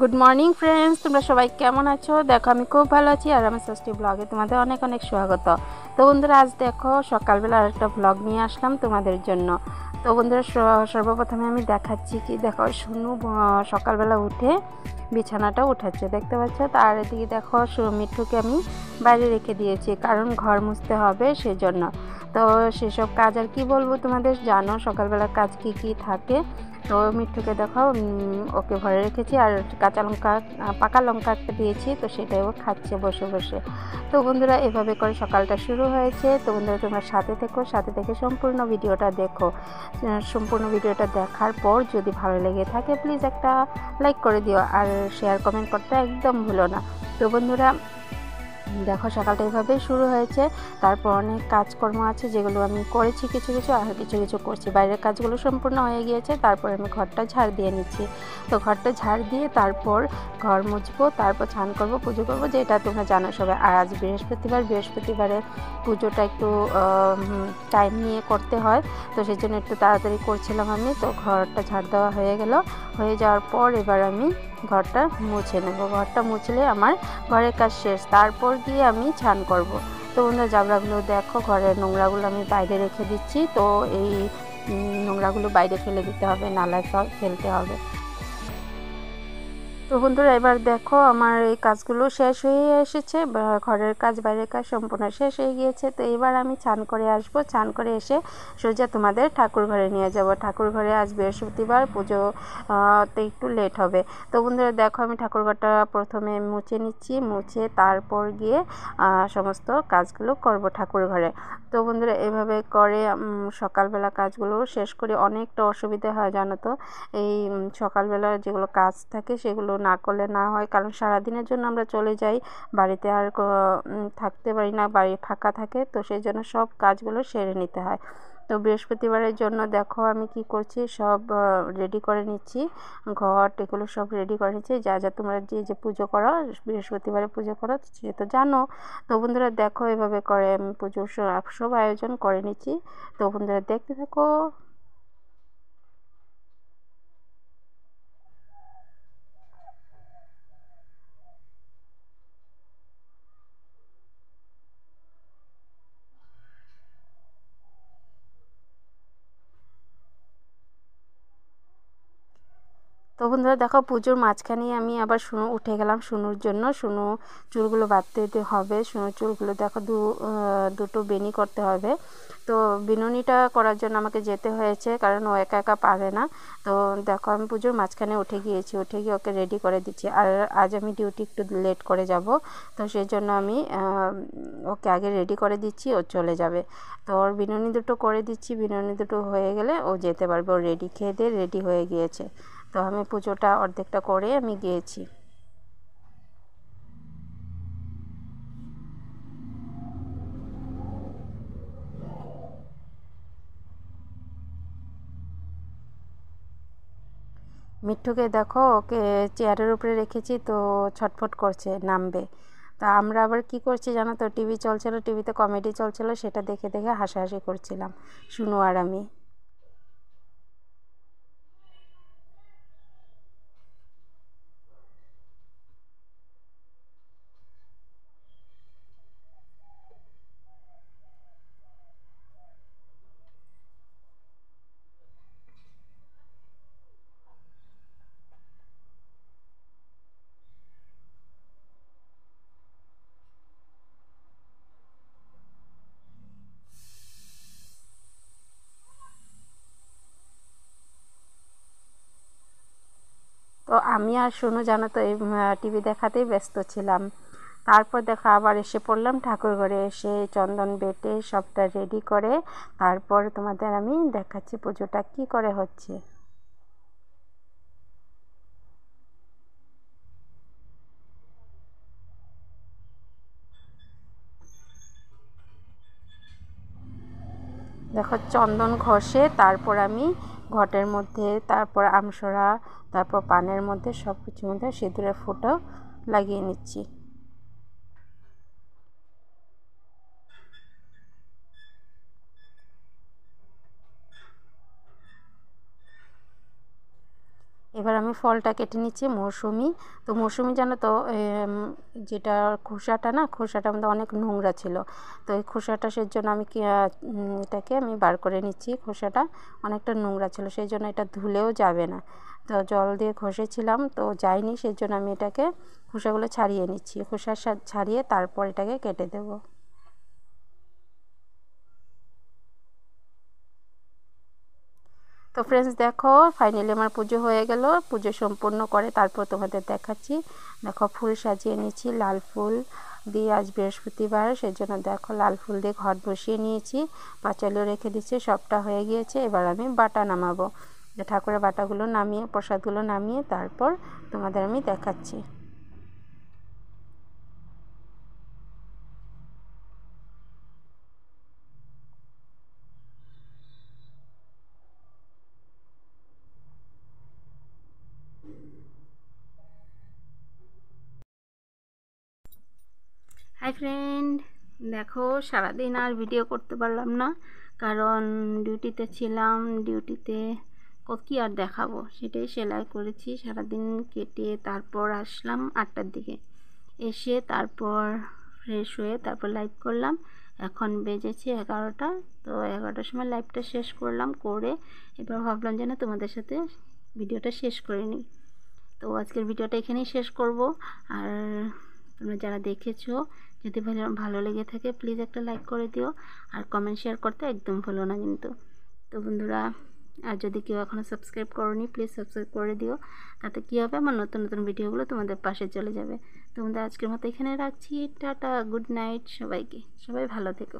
Good morning friends তোমরা সবাই কেমন আছো? দেখো, আমি খুব ভালো আছি আর আমার ষষ্ঠী ব্লগে তোমাদের অনেক অনেক স্বাগত। তো বন্ধুরা, আজ দেখো, সকালবেলা আর একটা ব্লগ নিয়ে আসলাম তোমাদের জন্য। তো বন্ধুরা সর্বপ্রথমে আমি দেখাচ্ছি কি, দেখো শুনু সকালবেলা উঠে বিছানাটা উঠাচ্ছে, দেখতে পাচ্ছ? তার এদিকে দেখো মিঠুকে আমি বাইরে রেখে দিয়েছি, কারণ ঘর মুছতে হবে সেজন্য। তো সেসব কাজ আর কি বলব তোমাদের? জানো সকালবেলার কাজ কি কি থাকে? তো মিঠুকে দেখো ওকে ভরে রেখেছি আর কাঁচা লঙ্কা পাকা লঙ্কা একটা দিয়েছি, তো সেটাই ও খাচ্ছে বসে বসে। তো বন্ধুরা, এভাবে করে সকালটা শুরু হয়েছে। তো বন্ধুরা, তোমরা সাথে থেকো, সাথে থেকে সম্পূর্ণ ভিডিওটা দেখো। সম্পূর্ণ ভিডিওটা দেখার পর যদি ভালো লেগে থাকে প্লিজ একটা লাইক করে দিও আর শেয়ার কমেন্ট করতে একদম ভুলো না। তো বন্ধুরা দেখো সকালটা এইভাবেই শুরু হয়েছে। তারপর অনেক কাজকর্ম আছে যেগুলো আমি করেছি কিছু কিছু, আর কিছু কিছু করছি। বাইরের কাজগুলো সম্পূর্ণ হয়ে গিয়েছে, তারপর আমি ঘরটা ঝাড় দিয়ে নিচ্ছি। তো ঘরটা ঝাড় দিয়ে তারপর ঘর মুছবো, তারপর ছান করব, পুজো করব, যেটা তোমরা জানো সবাই। আর আজ বৃহস্পতিবার, বৃহস্পতিবারে পুজোটা একটু টাইম নিয়ে করতে হয়। তো সেই জন্য একটু তাড়াতাড়ি করছিলাম আমি। তো ঘরটা ঝাড় দেওয়া হয়ে গেল। হয়ে যাওয়ার পর এবার আমি ঘরটা মুছে নেব। ঘরটা মুছলে আমার ঘরের কাজ শেষ। তারপর গিয়ে আমি ছান করব। তো বন্ধুরা জাবড়াগুলো দেখো, ঘরের নোংরাগুলো আমি বাইরে রেখে দিচ্ছি তো এই নোংরাগুলো বাইরে ফেলে দিতে হবে, নালায় ফেলতে হবে তো বন্ধুরা, এবার দেখো আমার এই কাজগুলো শেষ হয়ে এসেছে ঘরের কাজ, বাইরের কাজ সম্পূর্ণ শেষ হয়ে গিয়েছে। তো এবার আমি চান করে আসব। চান করে এসে সোজা তোমাদের ঠাকুর ঘরে নিয়ে যাব। ঠাকুর ঘরে আজ বৃহস্পতিবার, পুজো তে একটু লেট হবে। তো বন্ধুরা, দেখো আমি ঠাকুর ঘরটা প্রথমে মুছে নিচ্ছি। মুছে তারপর গিয়ে সমস্ত কাজগুলো করব ঠাকুর ঘরে। তো বন্ধুরা, এভাবে করে সকালবেলা কাজগুলো শেষ করে। অনেকটা অসুবিধা হয় জানো তো? এই সকালবেলা যেগুলো কাজ থাকে সেগুলো না করলে না হয়। কারণ সারাদিনের জন্য আমরা চলে যাই, বাড়িতে আর থাকতে পারি না, বাড়ি ফাঁকা থাকে, তো সেই জন্য সব কাজগুলো সেরে নিতে হয়। তো বৃহস্পতিবারের জন্য দেখো আমি কি করছি, সব রেডি করে নিচ্ছি। ঘট এগুলো সব রেডি করে নিচ্ছি। যা যা তোমরা যে যে পুজো করো, বৃহস্পতিবারে পুজো করো, সে তো জানো। তো বন্ধুরা দেখো এভাবে করে আমি পুজোর সব আয়োজন করে নিচ্ছি। তো বন্ধুরা দেখতে থাকো। তো বন্ধুরা দেখো পুজোর মাঝখানেই আমি আবার শুনু উঠে গেলাম। শুনুর জন্য শুনু চুলগুলো বাঁধতে হবে। শুনুর চুলগুলো দেখো দু দুটো বেনি করতে হবে। তো বিনুনিটা করার জন্য আমাকে যেতে হয়েছে কারণ ও একা একা পারে না। তো দেখো আমি পুজোর মাঝখানে উঠে গিয়েছি, উঠে গিয়ে ওকে রেডি করে দিচ্ছি। আর আজ আমি ডিউটি একটু লেট করে যাব। তো সেই জন্য আমি ওকে আগে রেডি করে দিচ্ছি, ও চলে যাবে। তো ওর বিনুনি দুটো করে দিচ্ছি। বিনুনি দুটো হয়ে গেলে ও যেতে পারবে। ও রেডি খেয়ে দিয়ে রেডি হয়ে গিয়েছে। তো আমি পুজোটা অর্ধেকটা করে আমি গিয়েছি মিঠুকে দেখো, ওকে চেয়ারের উপরে রেখেছি তো ছটফট করছে, নামবে। তা আমরা আবার কি করছি জানো তো? টিভি চলছিল, টিভিতে কমেডি চলছিল, সেটা দেখে দেখে হাসাহাসি করছিলাম, শুনু আর আমি তো আমি আর শুনু জানো তো এই টিভি দেখাতেই ব্যস্ত ছিলাম। তারপর দেখো আবার এসে পড়লাম, ঠাকুর ঘরে এসে চন্দন বেটে সবটা রেডি করে তারপর তোমাদের আমি দেখাচ্ছি পুজোটা কি করে হচ্ছে। দেখো চন্দন ঘষে তারপর আমি ঘটের মধ্যে তারপর আমসরা তারপর পানের মধ্যে সব কিছুর মধ্যে সিঁদুরের ফুটো লাগিয়ে নিচ্ছি। এবার আমি ফলটা কেটে নিচ্ছি, মৌসুমি। তো মৌসুমি জানো তো যেটা খোসাটা না, খোসাটা আমাদের অনেক নোংরা ছিল। তো এই খোসাটা সেই জন্য আমি এটাকে আমি বার করে নিচ্ছি। খোসাটা অনেকটা নোংরা ছিল সেই জন্য এটা ধুলেও যাবে না। তো জল দিয়ে ঘষেছিলাম তো যায়নি সেই জন্য আমি এটাকে খোসাগুলো ছাড়িয়ে নিচ্ছি। খোসা ছাড়িয়ে তারপর এটাকে কেটে দেবো। তো ফ্রেন্ডস দেখো ফাইনালি আমার পুজো হয়ে গেল। পুজো সম্পূর্ণ করে তারপর তোমাদের দেখাচ্ছি। দেখো, ফুল সাজিয়ে নিয়েছি, লাল ফুল দিয়ে আজ বৃহস্পতিবার। সেই জন্য দেখো, লাল ফুল দিয়ে ঘর বসিয়ে নিয়েছি। পাঁচালিও রেখে দিচ্ছি সবটা হয়ে গিয়েছে। এবার আমি বাটা নামাবো। ঠাকুরের বাটাগুলো নামিয়ে, প্রসাদগুলো নামিয়ে তারপর তোমাদের আমি দেখাচ্ছি। হাই ফ্রেন্ড দেখো, সারাদিন আর ভিডিও করতে পারলাম না, কারণ ডিউটিতে ছিলাম ডিউটিতে কী আর দেখাবো? সেটাই সেলাই করেছি, সারাদিন কেটে তারপর আসলাম আটটার দিকে। এসে তারপর ফ্রেশ হয়ে তারপর লাইভ করলাম। এখন বেজেছে এগারোটা, তো এগারোটার সময় লাইভটা শেষ করলাম, করে এবার ভাবলাম যেন তোমাদের সাথে ভিডিওটা শেষ করে নিই। তো আজকের ভিডিওটা এখানেই শেষ করব। আর তোমরা যারা দেখেছ যদি ভালো ভালো লেগে থাকে প্লিজ একটা লাইক করে দিও। আর কমেন্ট শেয়ার করতে একদম ভুলো না কিন্তু। তো বন্ধুরা, আর যদি কেউ এখনও সাবস্ক্রাইব করনি প্লিজ সাবস্ক্রাইব করে দিও। তাতে কী হবে? আমার নতুন নতুন ভিডিওগুলো তোমাদের পাশে চলে যাবে। তোমাদের আজকের মতো এখানে রাখছি। টাটা গুড নাইট সবাইকে। সবাই ভালো থেকো।